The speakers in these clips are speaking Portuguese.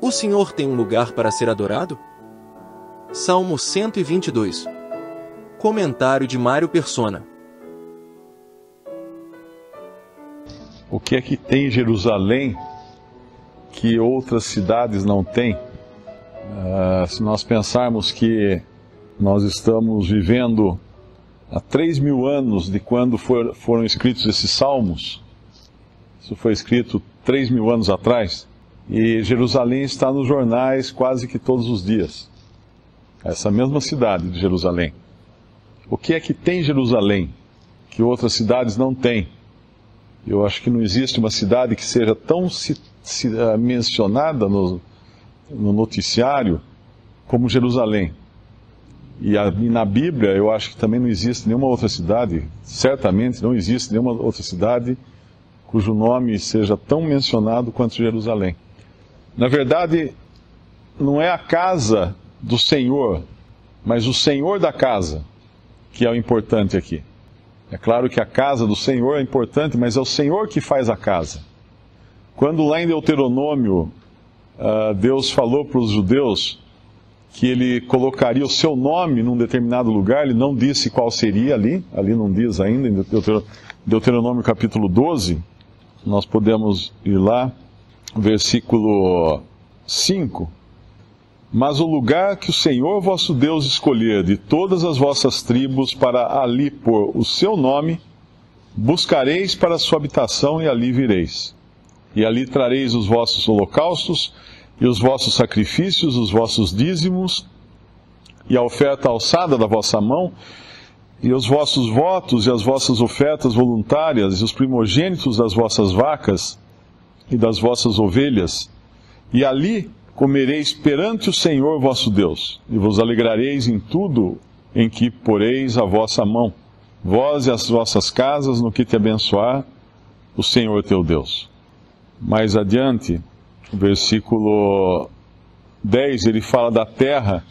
O Senhor tem um lugar para ser adorado? Salmo 122. Comentário de Mário Persona. O que é que tem em Jerusalém que outras cidades não têm? Uh, se nós pensarmos que nós estamos vivendo há três mil anos de quando for, foram escritos esses salmos, isso foi escrito três mil anos atrás, e Jerusalém está nos jornais quase que todos os dias. Essa mesma cidade de Jerusalém. O que é que tem Jerusalém que outras cidades não têm? Eu acho que não existe uma cidade que seja tão uh, mencionada no, no noticiário como Jerusalém. E, a, e, na Bíblia, eu acho que também não existe nenhuma outra cidade, certamente não existe nenhuma outra cidade cujo nome seja tão mencionado quanto Jerusalém. Na verdade, não é a casa do Senhor, mas o Senhor da casa que é o importante aqui. É claro que a casa do Senhor é importante, mas é o Senhor que faz a casa. Quando lá em Deuteronômio, uh, Deus falou para os judeus que ele colocaria o seu nome num determinado lugar, ele não disse qual seria ali, ali não diz ainda, em Deuteronômio capítulo 12, nós podemos ir lá, versículo 5. Mas o lugar que o Senhor vosso Deus escolher de todas as vossas tribos para ali pôr o seu nome, buscareis para a sua habitação e ali vireis. E ali trareis os vossos holocaustos e os vossos sacrifícios, os vossos dízimos, e a oferta alçada da vossa mão, e os vossos votos e as vossas ofertas voluntárias, e os primogênitos das vossas vacas e das vossas ovelhas, e ali comereis perante o Senhor vosso Deus, e vos alegrareis em tudo em que poreis a vossa mão, vós e as vossas casas, no que te abençoar o Senhor teu Deus. Mais adiante, versículo 10, ele fala da terra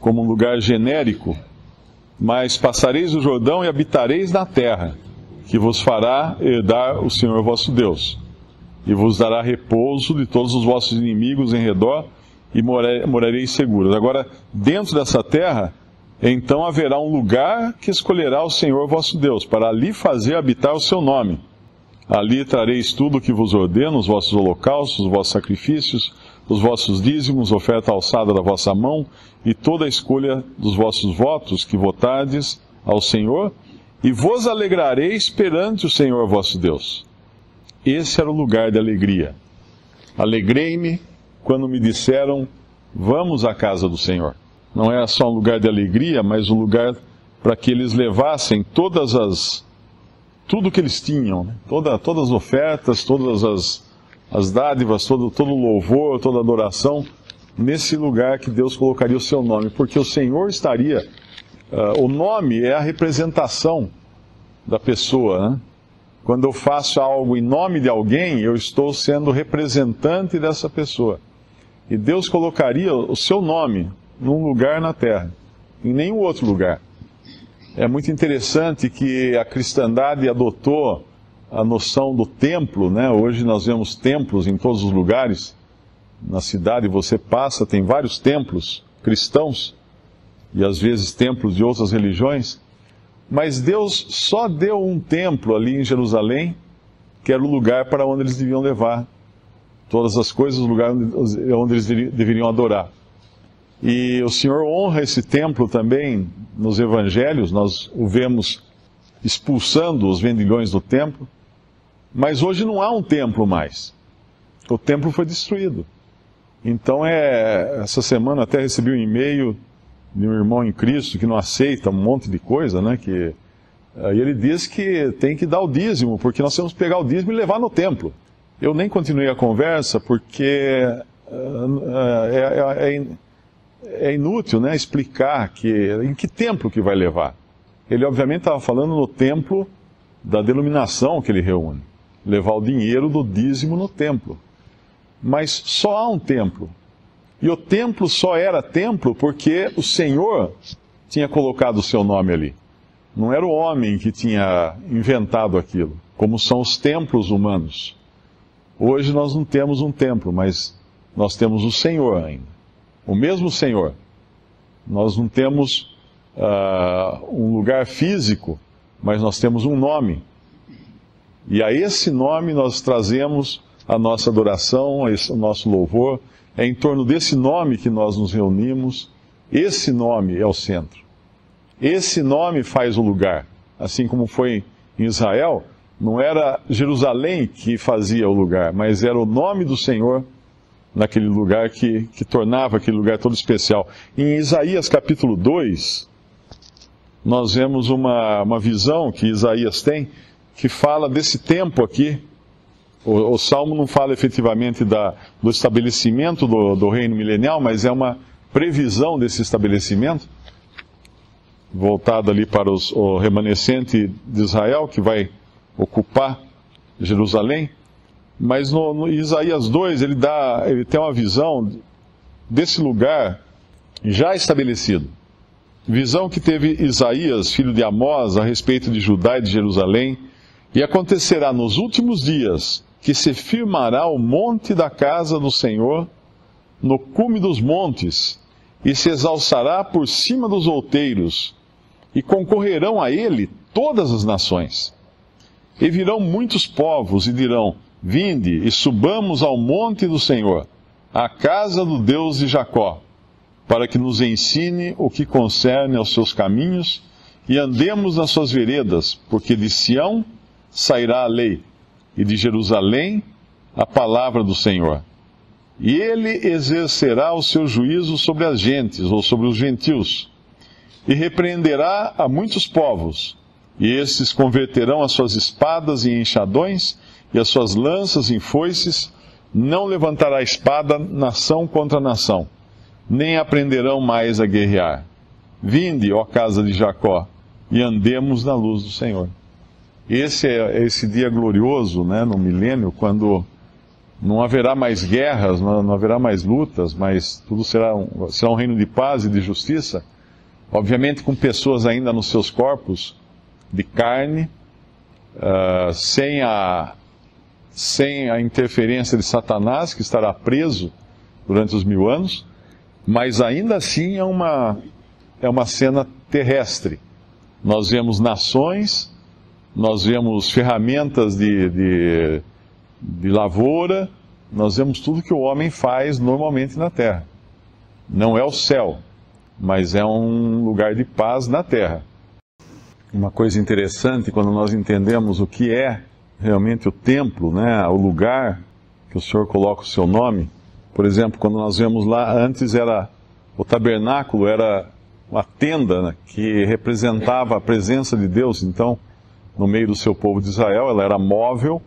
como um lugar genérico, mas passareis o Jordão e habitareis na terra, que vos fará herdar o Senhor vosso Deus, e vos dará repouso de todos os vossos inimigos em redor, e morareis seguros. Agora, dentro dessa terra, então haverá um lugar que escolherá o Senhor vosso Deus, para ali fazer habitar o seu nome Ali trareis tudo o que vos ordeno, os vossos holocaustos, os vossos sacrifícios, os vossos dízimos, oferta alçada da vossa mão, e toda a escolha dos vossos votos que votardes ao Senhor, e vos alegrareis perante o Senhor vosso Deus. Esse era o lugar de alegria. Alegrei-me quando me disseram: Vamos à casa do Senhor. Não era só um lugar de alegria, mas um lugar para que eles levassem todas as tudo que eles tinham, né? Toda, todas as ofertas, todas as, as dádivas, todo, todo o louvor, toda a adoração, nesse lugar que Deus colocaria o seu nome, porque o Senhor estaria. Uh, o nome é a representação da pessoa. Né? Quando eu faço algo em nome de alguém, eu estou sendo representante dessa pessoa. E Deus colocaria o seu nome num lugar na terra, em nenhum outro lugar. É muito interessante que a cristandade adotou a noção do templo, né? Hoje nós vemos templos em todos os lugares. Na cidade você passa, tem vários templos cristãos e às vezes templos de outras religiões. Mas Deus só deu um templo ali em Jerusalém, que era o lugar para onde eles deviam levar todas as coisas, o lugar onde eles deveriam adorar. E o Senhor honra esse templo também nos evangelhos, nós o vemos expulsando os vendilhões do templo. Mas hoje não há um templo mais. O templo foi destruído. Então, é, essa semana até recebi um e-mail de um irmão em Cristo que não aceita um monte de coisa, né? Que, e ele diz que tem que dar o dízimo, porque nós temos que pegar o dízimo e levar no templo. Eu nem continuei a conversa porque uh, é, é, é é inútil né, explicar que, em que templo que vai levar. Ele obviamente estava falando no templo da denominação que ele reúne. Levar o dinheiro do dízimo no templo. Mas só há um templo. E o templo só era templo porque o Senhor tinha colocado o seu nome ali. Não era o homem que tinha inventado aquilo, como são os templos humanos. Hoje nós não temos um templo, mas nós temos o Senhor ainda. O mesmo Senhor. Nós não temos uh, um lugar físico, mas nós temos um nome. E a esse nome nós trazemos a nossa adoração, o nosso louvor. É em torno desse nome que nós nos reunimos. Esse nome é o centro. Esse nome faz o lugar. Assim como foi em Israel, não era Jerusalém que fazia o lugar, mas era o nome do Senhor naquele lugar que, que tornava aquele lugar todo especial. Em Isaías capítulo 2, nós vemos uma, uma visão que Isaías tem que fala desse tempo aqui. O, o Salmo não fala efetivamente da, do estabelecimento do, do reino milenial, mas é uma previsão desse estabelecimento, voltado ali para os, o remanescente de Israel, que vai ocupar Jerusalém. Mas no, no Isaías 2 ele, dá, ele tem uma visão desse lugar já estabelecido. Visão que teve Isaías, filho de Amós, a respeito de Judá e de Jerusalém. E acontecerá nos últimos dias que se firmará o monte da casa do Senhor no cume dos montes, e se exalçará por cima dos outeiros, e concorrerão a ele todas as nações. E virão muitos povos e dirão: Vinde e subamos ao monte do Senhor, à casa do Deus de Jacó, para que nos ensine o que concerne aos seus caminhos e andemos nas suas veredas, porque de Sião sairá a lei, e de Jerusalém a palavra do Senhor. E ele exercerá o seu juízo sobre as gentes, ou sobre os gentios, e repreenderá a muitos povos, e esses converterão as suas espadas em enxadões, e as suas lanças em foices, não levantará espada nação contra nação, nem aprenderão mais a guerrear. Vinde, ó casa de Jacó, e andemos na luz do Senhor. Esse é esse dia glorioso, né, no milênio, quando não haverá mais guerras, não, haverá mais lutas, mas tudo será um, será um reino de paz e de justiça. Obviamente com pessoas ainda nos seus corpos de carne, uh, sem a sem a interferência de Satanás, que estará preso durante os mil anos, mas ainda assim é uma, é uma cena terrestre. Nós vemos nações, nós vemos ferramentas de, de, de lavoura, nós vemos tudo que o homem faz normalmente na terra. Não é o céu, mas é um lugar de paz na terra. Uma coisa interessante quando nós entendemos o que é realmente o templo, né, o lugar que o Senhor coloca o seu nome. Por exemplo, quando nós vemos lá, antes era o tabernáculo, era uma tenda né, que representava a presença de Deus, então, no meio do seu povo de Israel, ela era móvel,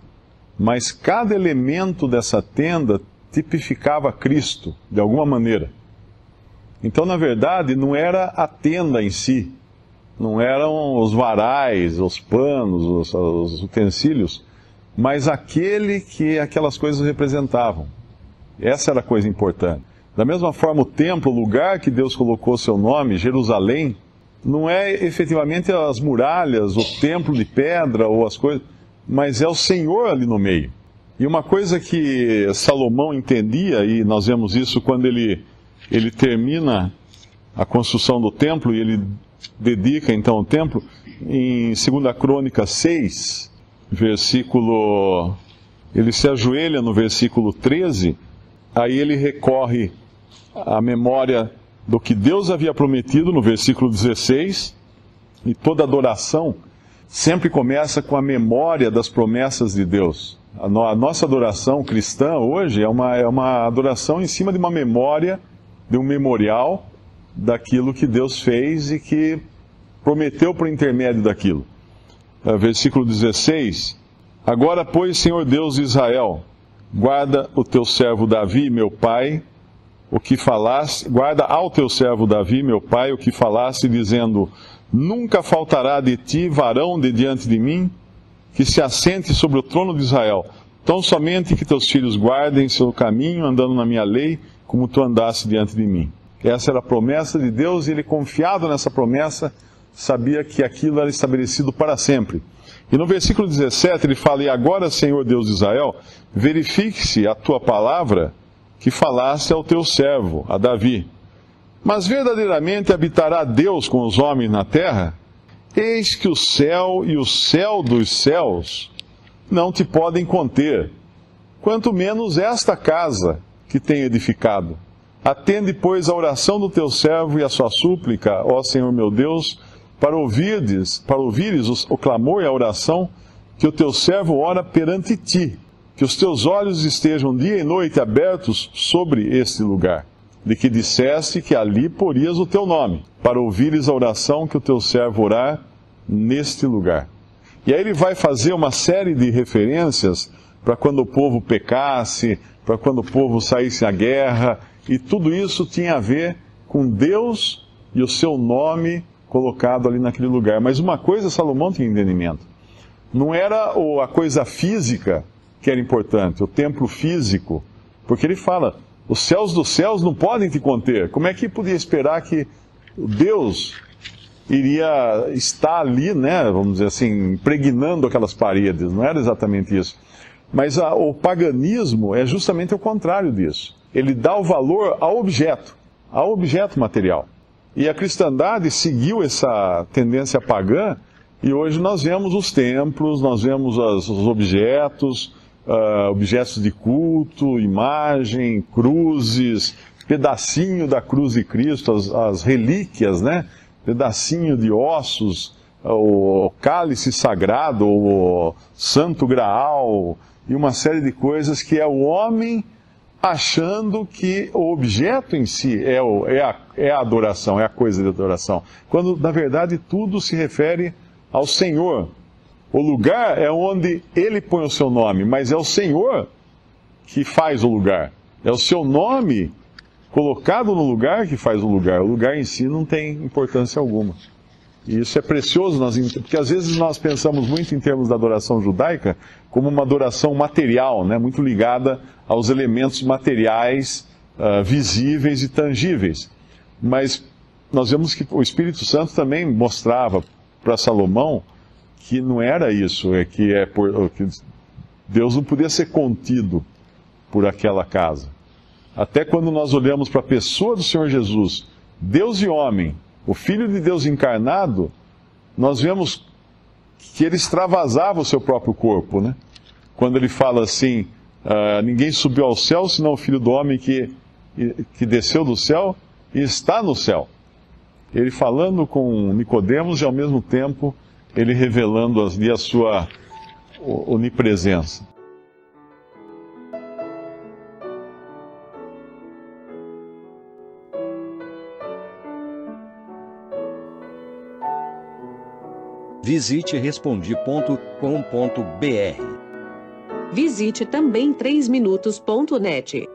mas cada elemento dessa tenda tipificava Cristo, de alguma maneira. Então, na verdade, não era a tenda em si, não eram os varais, os panos, os, os utensílios, mas aquele que aquelas coisas representavam. Essa era a coisa importante. Da mesma forma, o templo, o lugar que Deus colocou seu nome, Jerusalém, não é efetivamente as muralhas, o templo de pedra ou as coisas, mas é o Senhor ali no meio. E uma coisa que Salomão entendia, e nós vemos isso quando ele, ele termina a construção do templo e ele dedica então o templo, em 2 Crônica 6, versículo. Ele se ajoelha no versículo 13, aí ele recorre à memória do que Deus havia prometido no versículo 16, e toda adoração sempre começa com a memória das promessas de Deus. A, no, a nossa adoração cristã hoje é uma, é uma adoração em cima de uma memória, de um memorial daquilo que Deus fez e que prometeu por intermédio daquilo. Uh, versículo 16: Agora, pois, Senhor Deus de Israel, guarda o teu servo Davi, meu pai, o que falaste, guarda ao teu servo Davi, meu pai, o que falaste, dizendo: Nunca faltará de ti varão de diante de mim, que se assente sobre o trono de Israel. Tão somente que teus filhos guardem seu caminho, andando na minha lei, como tu andaste diante de mim. Essa era a promessa de Deus e ele, confiado nessa promessa, sabia que aquilo era estabelecido para sempre. E no versículo 17 ele fala: E agora, Senhor Deus de Israel, verifique-se a tua palavra que falasse ao teu servo, a Davi. Mas verdadeiramente habitará Deus com os homens na terra? Eis que o céu e o céu dos céus não te podem conter, quanto menos esta casa que tenho edificado. Atende, pois, a oração do teu servo e a sua súplica, ó Senhor meu Deus, para ouvirdes, para ouvires o, o clamor e a oração que o teu servo ora perante ti, que os teus olhos estejam dia e noite abertos sobre este lugar, de que disseste que ali porias o teu nome, para ouvires a oração que o teu servo orar neste lugar. E aí ele vai fazer uma série de referências para quando o povo pecasse, para quando o povo saísse à guerra, e tudo isso tinha a ver com Deus e o seu nome colocado ali naquele lugar. Mas uma coisa Salomão tinha entendimento. Não era a coisa física que era importante, o templo físico, porque ele fala: os céus dos céus não podem te conter. Como é que podia esperar que Deus iria estar ali, né, vamos dizer assim, impregnando aquelas paredes? Não era exatamente isso. Mas a, o paganismo é justamente o contrário disso. Ele dá o valor ao objeto, ao objeto material. E a cristandade seguiu essa tendência pagã, e hoje nós vemos os templos, nós vemos as, os objetos, uh, objetos de culto, imagem, cruzes, pedacinho da cruz de Cristo, as, as relíquias, né? Pedacinho de ossos, o cálice sagrado, o santo graal, e uma série de coisas que é o homem achando que o objeto em si é, o, é, a, é a adoração, é a coisa de adoração. Quando, na verdade, tudo se refere ao Senhor. O lugar é onde ele põe o seu nome, mas é o Senhor que faz o lugar. É o seu nome colocado no lugar que faz o lugar. O lugar em si não tem importância alguma. E isso é precioso, porque às vezes nós pensamos muito em termos da adoração judaica como uma adoração material, né, muito ligada aos elementos materiais, uh, visíveis e tangíveis. Mas nós vemos que o Espírito Santo também mostrava para Salomão que não era isso, é que, é por, que Deus não podia ser contido por aquela casa. Até quando nós olhamos para a pessoa do Senhor Jesus, Deus e homem, o Filho de Deus encarnado, nós vemos que ele extravasava o seu próprio corpo, né? Quando ele fala assim, uh, ninguém subiu ao céu senão o Filho do Homem que, que desceu do céu e está no céu. Ele falando com Nicodemos e ao mesmo tempo ele revelando ali a sua onipresença. Visite respondi.com.br. Visite também 3minutos.net.